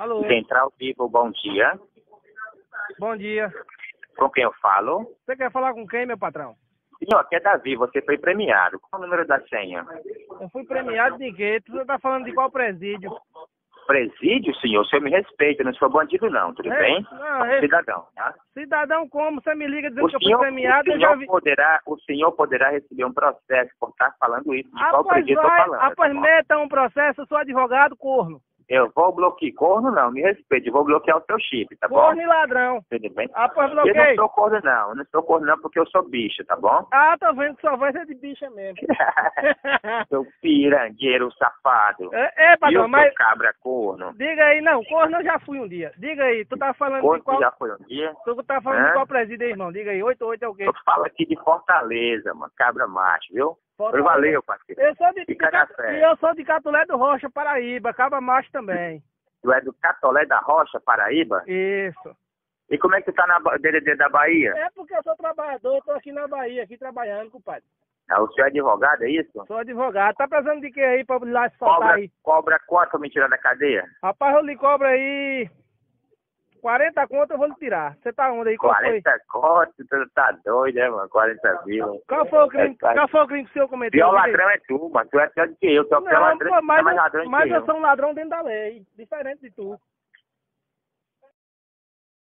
Alô, Central Vivo, bom dia. bom dia. Com quem eu falo? Você quer falar com quem, meu patrão? Senhor, aqui é Davi, você foi premiado. Qual o número da senha? Eu fui premiado de quê? Tu tá falando de qual presídio? Presídio, senhor, o senhor me respeita, não sou bandido não, tudo É, bem? não, é- Cidadão, tá? Cidadão como? Você me liga dizendo O que eu fui premiado, o, senhor vi. poderá, o senhor poderá receber um processo por estar falando isso. De qual Após presídio eu tô vai, falando? tá bom? meta um processo, eu sou advogado corno. Eu vou bloquear, corno não, me respeite, eu vou bloquear o seu chip, tá bom? Corno e ladrão. Tudo bem? Após Eu não sou corno não, eu não sou corno não porque eu sou bicho, tá bom? Ah, tô vendo que sua voz é de bicha mesmo. seu pirangueiro safado. é, é, E patrão, o mas seu cabra corno? diga aí, não, corno eu já fui um dia. Diga aí, tu tá falando de Corno qual. já foi um dia? Tu tá falando Hã? de qual presídio irmão? Diga aí, 88 é o quê? Eu falo aqui de Fortaleza, mano, cabra macho, viu? Fortaleza. Valeu, parceiro. Eu sou de, de eu sou de Catulé do Rocha, Paraíba, Caba Macho também. Tu é do Catolé da Rocha, Paraíba? Isso. E como é que tu tá na DDD da Bahia? É porque eu sou trabalhador, tô aqui na Bahia, aqui trabalhando, compadre. Ah, o senhor é advogado, é isso? Sou advogado. Tá precisando de que aí pra lá se soltar Cobra, aí? cobra quanto me tirar da cadeia? Rapaz, eu lhe cobro aí 40 conto, eu vou lhe tirar. Você tá onde aí? Qual foi? 40 conto, tu tá doido, né, mano? 40 mil. Qual foi o crime, É, qual foi o crime que o senhor cometeu? Pior ladrão é tu, mano. Tu é pior do que eu. Tu é pior ladrão, mas, é mais ladrão mas que eu eu. sou um ladrão dentro da lei, diferente de tu.